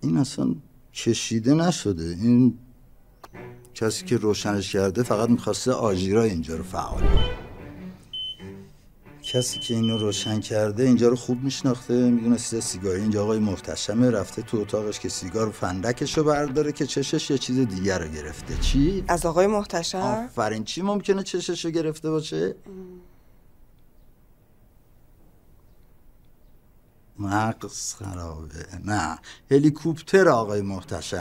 این اصلا کشیده نشده. این کسی که روشنش کرده فقط می‌خواسته آژیرا اینجا رو فعال کسی که اینو روشن کرده اینجا رو خوب میشناخته می‌دونسته سیگاری اینجا آقای محتشمه رفته تو اتاقش که سیگار و فندکش رو برداره که چشش یه چیز دیگر رو گرفته. چی؟ از آقای محتشم؟ آفرین. چی ممکنه چشش رو گرفته باشه؟ مغز خرابه. نه هلیکوپتر آقای محتشم.